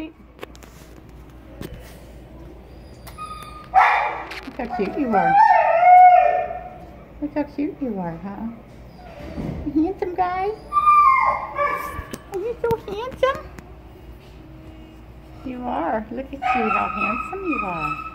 sleep. Look how cute you are. Look how cute you are, huh? Handsome guy? Are you so handsome? You are. Look at you, how handsome you are.